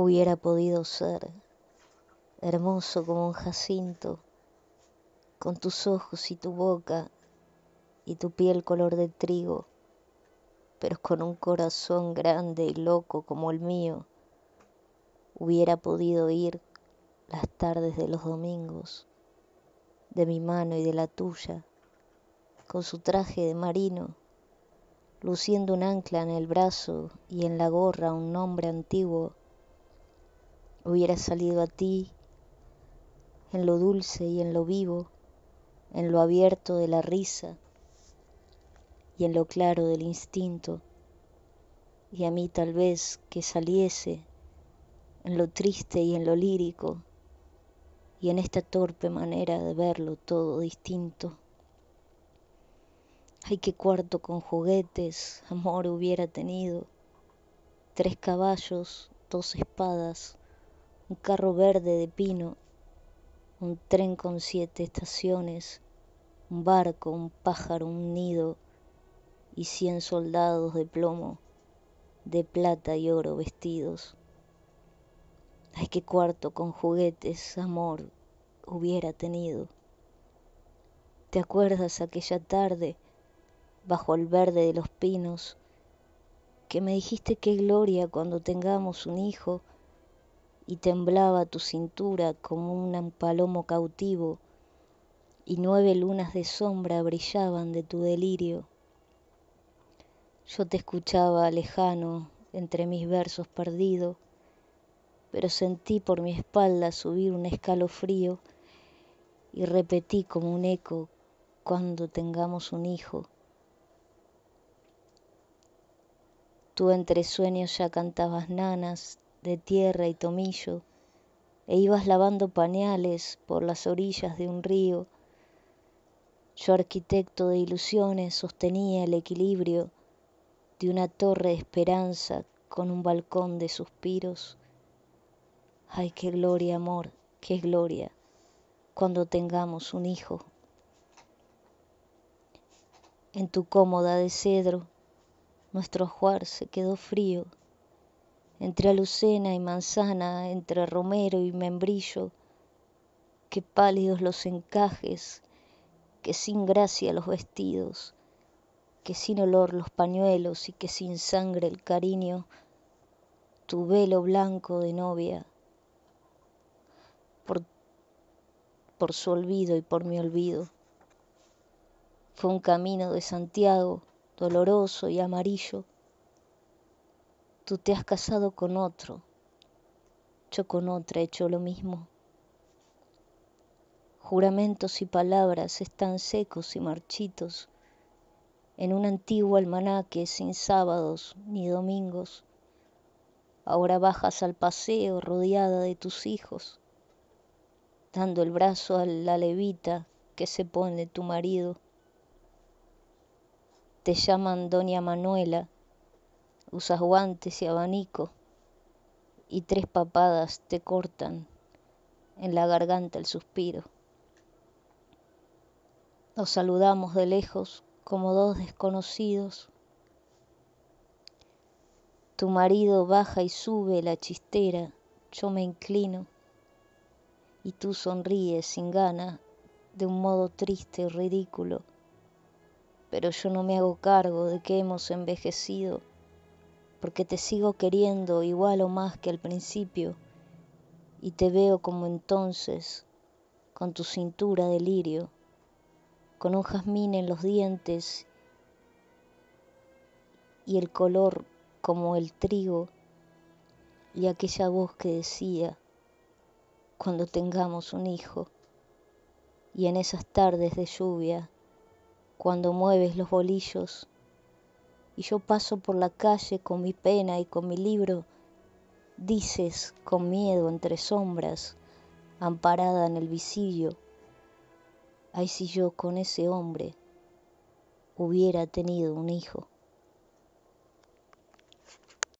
hubiera podido ser, hermoso como un jacinto, con tus ojos y tu boca y tu piel color de trigo, pero con un corazón grande y loco como el mío, hubiera podido ir las tardes de los domingos, de mi mano y de la tuya, con su traje de marino, luciendo un ancla en el brazo y en la gorra un nombre antiguo, hubiera salido a ti en lo dulce y en lo vivo, en lo abierto de la risa y en lo claro del instinto, y a mí tal vez que saliese en lo triste y en lo lírico, y en esta torpe manera de verlo todo distinto. Ay, qué cuarto con juguetes, amor hubiera tenido, tres caballos, dos espadas, un carro verde de pino, un tren con siete estaciones, un barco, un pájaro, un nido y cien soldados de plomo, de plata y oro vestidos. Ay, qué cuarto con juguetes, amor, hubiera tenido. ¿Te acuerdas aquella tarde, bajo el verde de los pinos, que me dijiste qué gloria cuando tengamos un hijo? Y temblaba tu cintura como un palomo cautivo, y nueve lunas de sombra brillaban de tu delirio. Yo te escuchaba lejano entre mis versos perdido, pero sentí por mi espalda subir un escalofrío y repetí como un eco cuando tengamos un hijo. Tú entre sueños ya cantabas nanas, de tierra y tomillo, e ibas lavando pañales por las orillas de un río. Yo, arquitecto de ilusiones, sostenía el equilibrio de una torre de esperanza con un balcón de suspiros. Ay, qué gloria, amor, qué gloria, cuando tengamos un hijo. En tu cómoda de cedro, nuestro ajuar se quedó frío entre alucena y manzana, entre romero y membrillo, qué pálidos los encajes, que sin gracia los vestidos, que sin olor los pañuelos y que sin sangre el cariño, tu velo blanco de novia, por, por su olvido y por mi olvido. Fue un camino de Santiago, doloroso y amarillo, Tú te has casado con otro, yo con otra he hecho lo mismo. Juramentos y palabras están secos y marchitos en un antiguo almanaque sin sábados ni domingos. Ahora bajas al paseo rodeada de tus hijos, dando el brazo a la levita que se pone tu marido. Te llaman Doña Manuela usas guantes y abanico y tres papadas te cortan en la garganta el suspiro. Nos saludamos de lejos como dos desconocidos. Tu marido baja y sube la chistera, yo me inclino y tú sonríes sin gana de un modo triste y ridículo. Pero yo no me hago cargo de que hemos envejecido porque te sigo queriendo igual o más que al principio y te veo como entonces, con tu cintura de lirio, con un jazmín en los dientes y el color como el trigo y aquella voz que decía, cuando tengamos un hijo, y en esas tardes de lluvia, cuando mueves los bolillos, y yo paso por la calle con mi pena y con mi libro, dices con miedo entre sombras, amparada en el visillo, ay si yo con ese hombre hubiera tenido un hijo.